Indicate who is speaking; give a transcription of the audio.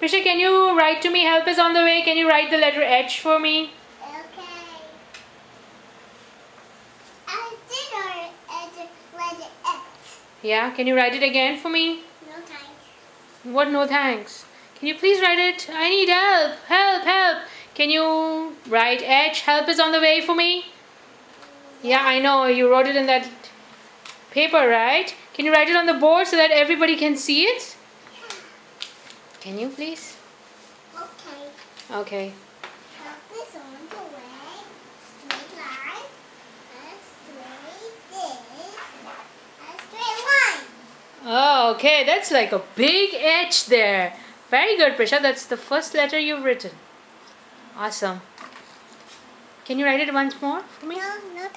Speaker 1: Prisha, can you write to me? Help is on the way. Can you write the letter H for me?
Speaker 2: Okay. I did already letter X.
Speaker 1: Yeah, can you write it again for me?
Speaker 2: No thanks.
Speaker 1: What no thanks? Can you please write it? I need help. Help, help. Can you write H? Help is on the way for me? Yeah, I know. You wrote it in that paper, right? Can you write it on the board so that everybody can see it? Can you please?
Speaker 2: Okay.
Speaker 1: Okay.
Speaker 2: Help is on the way. Straight line. And straight this. And straight line.
Speaker 1: Oh, okay. That's like a big H there. Very good, Prisha. That's the first letter you've written. Awesome. Can you write it once more for me?
Speaker 2: No,